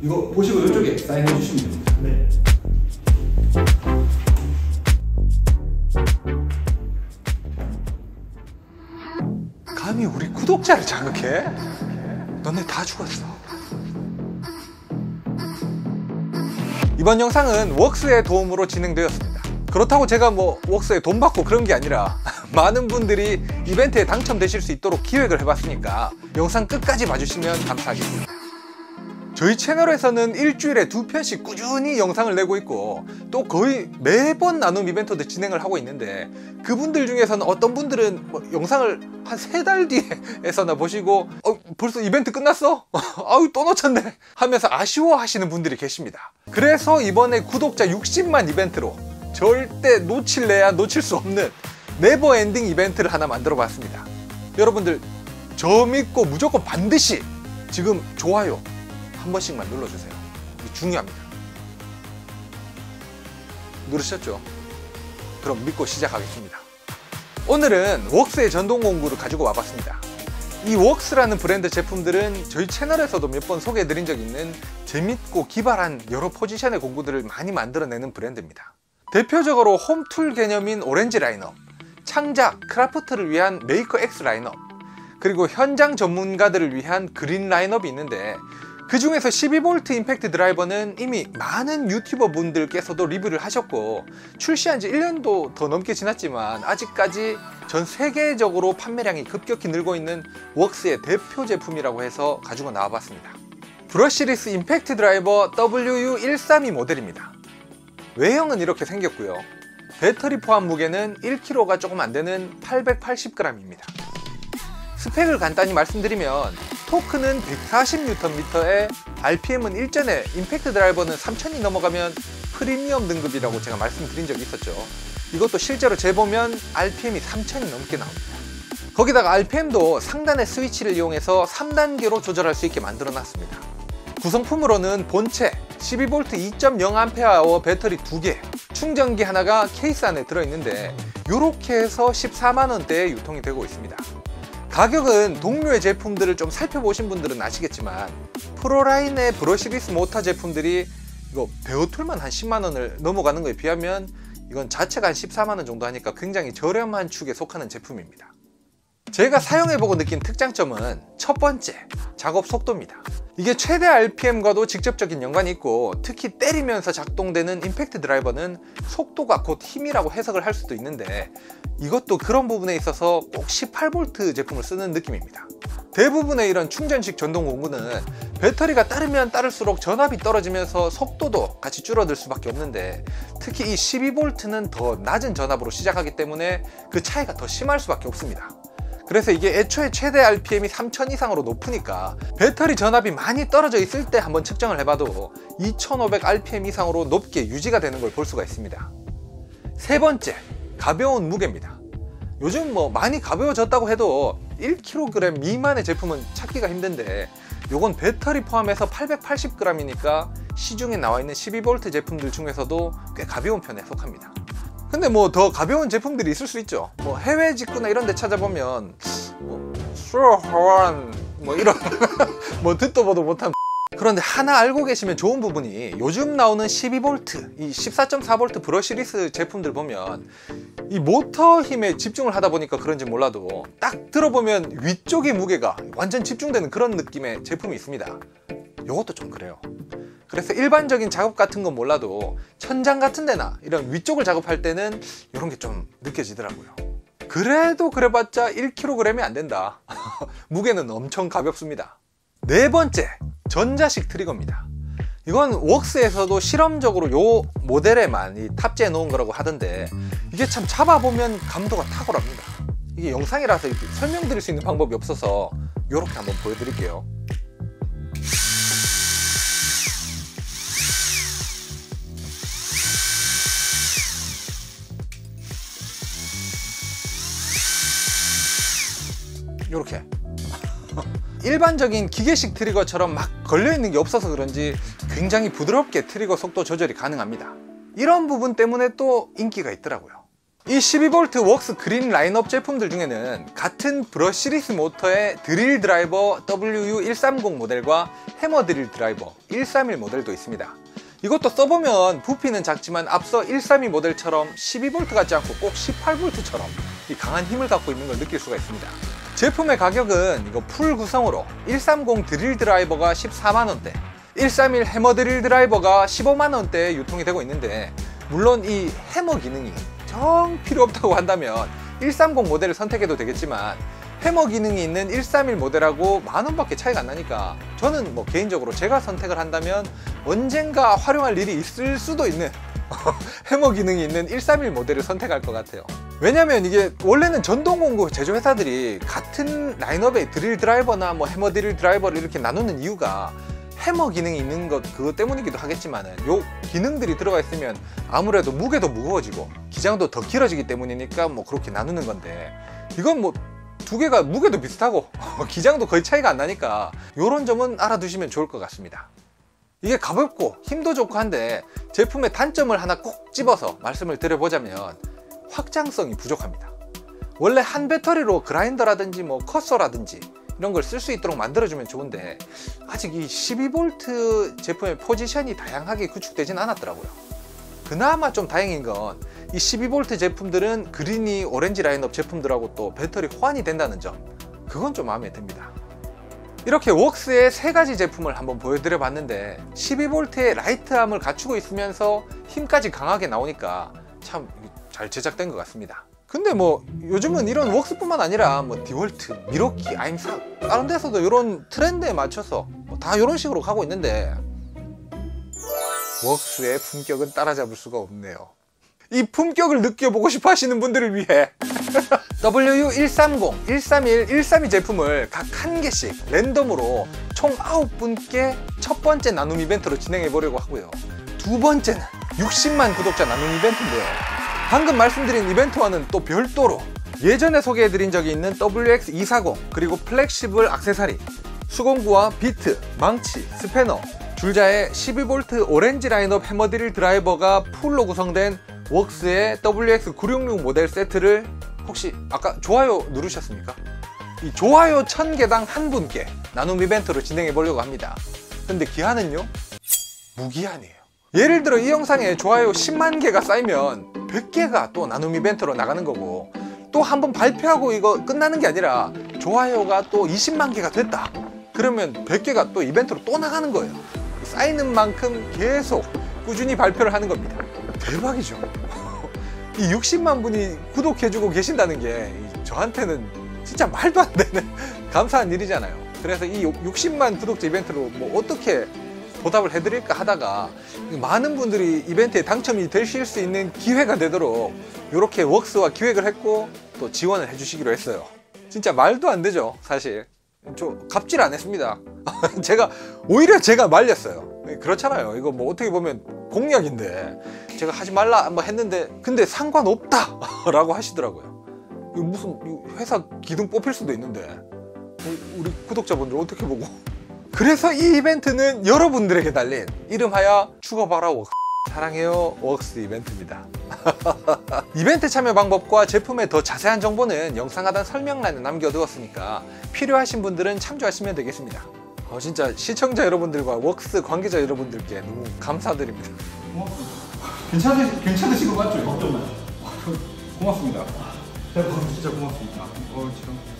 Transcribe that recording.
이거 보시고 이쪽에 사인해 주시면 됩니다. 네. 감히 우리 구독자를 자극해? 너네 다 죽었어. 이번 영상은 웍스의 도움으로 진행되었습니다. 그렇다고 제가 뭐 웍스에 돈 받고 그런 게 아니라 많은 분들이 이벤트에 당첨되실 수 있도록 기획을 해봤으니까 영상 끝까지 봐주시면 감사하겠습니다. 저희 채널에서는 일주일에 두 편씩 꾸준히 영상을 내고 있고 또 거의 매번 나눔 이벤트도 진행을 하고 있는데 그분들 중에서는 어떤 분들은 뭐 영상을 한 세 달 뒤에서나 보시고 어, 벌써 이벤트 끝났어? 아유 또 놓쳤네 하면서 아쉬워하시는 분들이 계십니다 그래서 이번에 구독자 60만 이벤트로 절대 놓칠래야 놓칠 수 없는 never ending 이벤트를 하나 만들어 봤습니다 여러분들 저 믿고 무조건 반드시 지금 좋아요 한 번씩만 눌러주세요. 중요합니다. 누르셨죠? 그럼 믿고 시작하겠습니다. 오늘은 웍스의 전동 공구를 가지고 와봤습니다. 이 웍스라는 브랜드 제품들은 저희 채널에서도 몇 번 소개해드린 적 있는 재밌고 기발한 여러 포지션의 공구들을 많이 만들어내는 브랜드입니다. 대표적으로 home tool 개념인 오렌지 라인업, 창작, craft를 위한 메이커 X 라인업, 그리고 현장 전문가들을 위한 그린 라인업이 있는데 그 중에서 12V 임팩트 드라이버는 이미 많은 유튜버 분들께서도 리뷰를 하셨고 출시한 지 1년도 더 넘게 지났지만 아직까지 전 세계적으로 판매량이 급격히 늘고 있는 웍스의 대표 제품이라고 해서 가지고 나와봤습니다. brushless 임팩트 드라이버 WU132 모델입니다. 외형은 이렇게 생겼고요. 배터리 포함 무게는 1kg가 조금 안 되는 880g입니다. 스펙을 간단히 말씀드리면 토크는 140Nm에 RPM은 일전에 임팩트 드라이버는 3000이 넘어가면 프리미엄 등급이라고 제가 말씀드린 적이 있었죠. 이것도 실제로 재보면 RPM이 3000이 넘게 나옵니다. 거기다가 RPM도 상단의 스위치를 이용해서 3단계로 조절할 수 있게 만들어 놨습니다. 구성품으로는 본체 12V 2.0Ah 배터리 2개, 충전기 하나가 케이스 안에 들어있는데 이렇게 해서 14만원대에 유통이 되고 있습니다. 가격은 동류의 제품들을 좀 살펴보신 분들은 아시겠지만 pro line의 brushless 모터 제품들이 이거 bare tool만 한 10만원을 넘어가는 거에 비하면 이건 자체가 한 14만원 정도 하니까 굉장히 저렴한 축에 속하는 제품입니다. 제가 사용해보고 느낀 특장점은 첫 번째, 작업 속도입니다. 이게 최대 RPM과도 직접적인 연관이 있고 특히 때리면서 작동되는 임팩트 드라이버는 속도가 곧 힘이라고 해석을 할 수도 있는데 이것도 그런 부분에 있어서 꼭 18V 제품을 쓰는 느낌입니다. 대부분의 이런 충전식 전동 공구는 배터리가 따르면 따를수록 전압이 떨어지면서 속도도 같이 줄어들 수밖에 없는데 특히 이 12V는 더 낮은 전압으로 시작하기 때문에 그 차이가 더 심할 수밖에 없습니다. 그래서 이게 애초에 최대 RPM이 3000 이상으로 높으니까 배터리 전압이 많이 떨어져 있을 때 한번 측정을 해봐도 2500 RPM 이상으로 높게 유지가 되는 걸 볼 수가 있습니다. 세 번째, 가벼운 무게입니다. 요즘 뭐 많이 가벼워졌다고 해도 1kg 미만의 제품은 찾기가 힘든데 요건 배터리 포함해서 880g이니까 시중에 나와 있는 12V 제품들 중에서도 꽤 가벼운 편에 속합니다. 근데 뭐 더 가벼운 제품들이 있을 수 있죠. 뭐 해외 직구나 이런 데 찾아보면 뭐 수어하완 뭐 이런 뭐 듣도 보도 못한 그런데 하나 알고 계시면 좋은 부분이 요즘 나오는 12V, 이 14.4V 브러 시리스 제품들 보면 이 모터 힘에 집중을 하다 보니까 그런지 몰라도 딱 들어보면 위쪽의 무게가 완전 집중되는 그런 느낌의 제품이 있습니다. 이것도 좀 그래요. 그래서 일반적인 작업 같은 건 몰라도 천장 같은 데나 이런 위쪽을 작업할 때는 이런 게 좀 느껴지더라고요. 그래도 그래봤자 1kg이 안 된다. 무게는 엄청 가볍습니다. 네 번째, 전자식 트리거입니다. 이건 웍스에서도 실험적으로 요 모델에만 탑재해 놓은 거라고 하던데 이게 참 잡아보면 감도가 탁월합니다. 이게 영상이라서 설명드릴 수 있는 방법이 없어서 이렇게 한번 보여드릴게요. 이렇게 일반적인 기계식 트리거처럼 막 걸려있는 게 없어서 그런지 굉장히 부드럽게 트리거 속도 조절이 가능합니다 이런 부분 때문에 또 인기가 있더라고요 이 12V 웍스 그린 라인업 제품들 중에는 같은 brushless 모터의 드릴 드라이버 WU130 모델과 해머 드릴 드라이버 131 모델도 있습니다. 이것도 써보면 부피는 작지만 앞서 132 모델처럼 12V 같지 않고 꼭 18V처럼 강한 힘을 갖고 있는 걸 느낄 수가 있습니다. 제품의 가격은 이거 풀 구성으로 130 드릴 드라이버가 14만원대 131 해머 드릴 드라이버가 15만원대에 유통이 되고 있는데 물론 이 해머 기능이 정 필요 없다고 한다면 130 모델을 선택해도 되겠지만 해머 기능이 있는 131 모델하고 만원밖에 차이가 안 나니까 저는 뭐 개인적으로 제가 선택을 한다면 언젠가 활용할 일이 있을 수도 있는 해머 기능이 있는 131 모델을 선택할 것 같아요 왜냐면 이게 원래는 전동 공구 제조 회사들이 같은 라인업의 드릴 드라이버나 뭐 해머 드릴 드라이버를 이렇게 나누는 이유가 해머 기능이 있는 것 그것 때문이기도 하겠지만은 요 기능들이 들어가 있으면 아무래도 무게도 무거워지고 기장도 더 길어지기 때문이니까 뭐 그렇게 나누는 건데 이건 뭐 두 개가 무게도 비슷하고 기장도 거의 차이가 안 나니까 요런 점은 알아두시면 좋을 것 같습니다. 이게 가볍고 힘도 좋고 한데 제품의 단점을 하나 꼭 집어서 말씀을 드려보자면 확장성이 부족합니다. 원래 한 배터리로 그라인더라든지 뭐 커서라든지 이런 걸 쓸 수 있도록 만들어주면 좋은데 아직 이 12V 제품의 포지션이 다양하게 구축되진 않았더라고요. 그나마 좀 다행인 건 이 12V 제품들은 그린이 오렌지 라인업 제품들하고 또 배터리 호환이 된다는 점 그건 좀 마음에 듭니다. 이렇게 웍스의 세 가지 제품을 한번 보여드려 봤는데 12V의 light함을 갖추고 있으면서 힘까지 강하게 나오니까 참 잘 제작된 것 같습니다. 근데 뭐 요즘은 이런 웍스뿐만 아니라 뭐 디월트, 밀워키, 아임삭 다른 데서도 이런 트렌드에 맞춰서 뭐 다 이런 식으로 가고 있는데 웍스의 품격은 따라잡을 수가 없네요. 이 품격을 느껴보고 싶어 하시는 분들을 위해 WU130, 131, 132 제품을 각 한 개씩 랜덤으로 총 9분께 첫 번째 나눔 이벤트로 진행해 보려고 하고요. 두 번째는 60만 구독자 나눔 이벤트인데요 방금 말씀드린 이벤트와는 또 별도로 예전에 소개해드린 적이 있는 WX240 그리고 flexible 악세사리 수공구와 비트, 망치, 스패너 줄자에 12V 오렌지 라인업 해머드릴 드라이버가 full로 구성된 웍스의 WX966 모델 세트를 혹시 아까 좋아요 누르셨습니까? 이 좋아요 1000개당 한 분께 나눔 이벤트로 진행해 보려고 합니다 근데 기한은요? 무기한이에요 예를 들어 이 영상에 좋아요 10만 개가 쌓이면 100개가 또 나눔 이벤트로 나가는 거고 또 한 번 발표하고 이거 끝나는 게 아니라 좋아요가 또 20만 개가 됐다. 그러면 100개가 또 이벤트로 또 나가는 거예요. 쌓이는 만큼 계속 꾸준히 발표를 하는 겁니다. 대박이죠. 이 60만 분이 구독해주고 계신다는 게 저한테는 진짜 말도 안 되는 감사한 일이잖아요. 그래서 이 60만 구독자 이벤트로 뭐 어떻게 보답을 해드릴까 하다가 많은 분들이 이벤트에 당첨이 되실 수 있는 기회가 되도록 이렇게 웍스와 기획을 했고 또 지원을 해주시기로 했어요. 진짜 말도 안 되죠 사실. 저 갑질 안 했습니다. 제가 오히려 제가 말렸어요. 그렇잖아요. 이거 뭐 어떻게 보면 공약인데. 제가 하지 말라 뭐 했는데 근데 상관없다 라고 하시더라고요. 이거 무슨 회사 기둥 뽑힐 수도 있는데. 우리 구독자분들 어떻게 보고 그래서 이 이벤트는 여러분들에게 달린 이름하여 죽어봐라 웍스 사랑해요 웍스 이벤트입니다 이벤트 참여 방법과 제품의 더 자세한 정보는 영상 하단 설명란에 남겨두었으니까 필요하신 분들은 참조하시면 되겠습니다 어, 진짜 시청자 여러분들과 웍스 관계자 여러분들께 너무 감사드립니다 괜찮으, 괜찮으신 거 맞죠? 어떤 맛? 고맙습니다. 진짜 고맙습니다. 어, 참.